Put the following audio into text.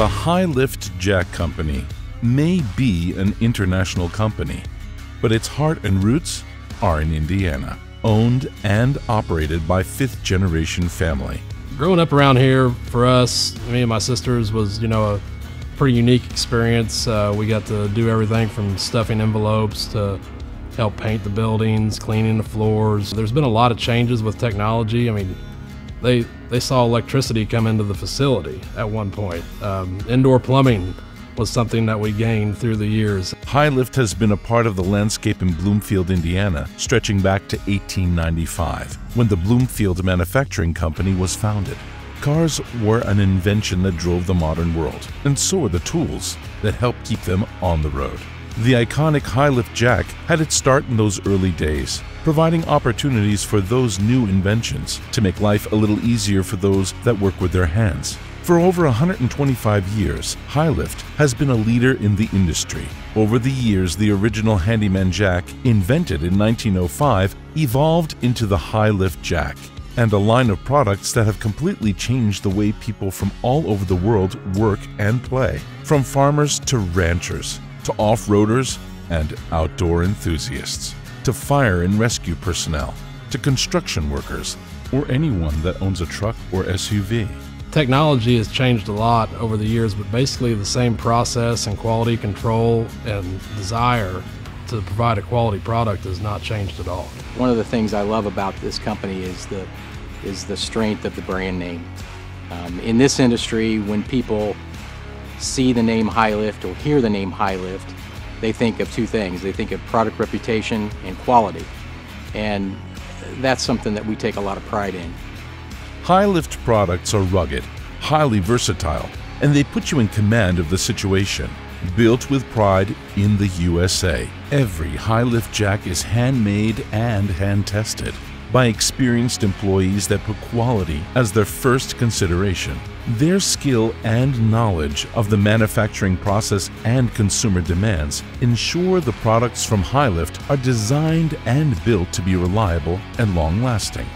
The Hi-Lift Jack Company may be an international company, but its heart and roots are in Indiana, owned and operated by fifth generation family. Growing up around here for us, me and my sisters, was, you know, a pretty unique experience. Uh, we got to do everything from stuffing envelopes to help paint the buildings, cleaning the floors. There's been a lot of changes with technology. I mean, they they saw electricity come into the facility at one point. Um, indoor plumbing was something that we gained through the years. Hi-Lift has been a part of the landscape in Bloomfield, Indiana, stretching back to 1895, when the Bloomfield Manufacturing Company was founded. Cars were an invention that drove the modern world, and so were the tools that helped keep them on the road. The iconic Hi-Lift jack had its start in those early days, providing opportunities for those new inventions to make life a little easier for those that work with their hands. For over 125 years, Hi-Lift has been a leader in the industry. Over the years, the original Handyman Jack, invented in 1905, evolved into the Hi-Lift Jack, and a line of products that have completely changed the way people from all over the world work and play. From farmers to ranchers, to off roaders and outdoor enthusiasts, to fire and rescue personnel, to construction workers, or anyone that owns a truck or SUV. Technology has changed a lot over the years, but basically the same process and quality control and desire to provide a quality product has not changed at all. One of the things I love about this company is the is the strength of the brand name. Um, in this industry, when people see the name Hi-Lift or hear the name Hi-Lift, they think of two things. They think of product reputation and quality. And that's something that we take a lot of pride in. Hi-Lift products are rugged, highly versatile, and they put you in command of the situation. Built with pride in the USA, every Hi-Lift jack is handmade and hand tested by experienced employees that put quality as their first consideration. Their skill and knowledge of the manufacturing process and consumer demands ensure the products from Hi-Lift are designed and built to be reliable and long lasting.